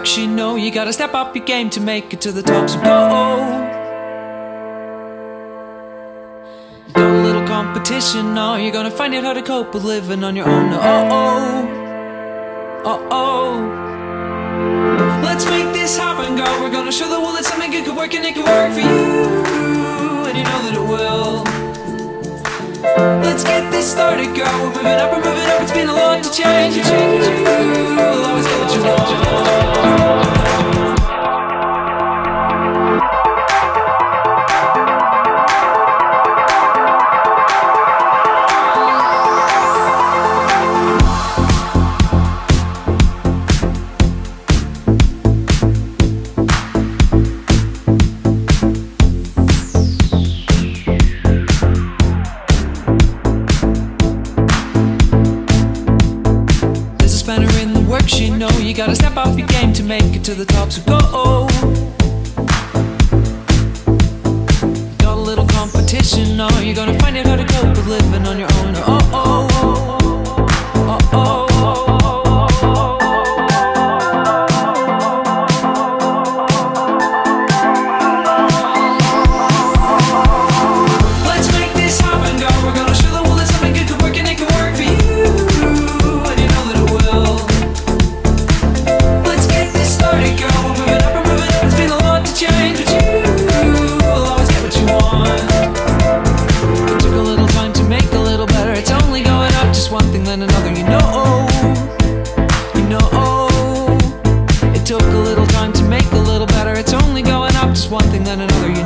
work, she know you gotta step up your game to make it to the top. So go. A little competition now, you're gonna find out how to cope with living on your own. Oh oh, oh oh. Let's make this happen, girl. We're gonna show the world that something good could work and it can work for you, and you know that it will. Let's get this started, girl. We're moving up, we're moving up. It's been a lot to change. You you. I'll always what you want. The you know. You gotta step up your game to make it to the top. So go. Got a little competition now. You're gonna find out how to cope with living on your own. Oh oh. one thing, then another.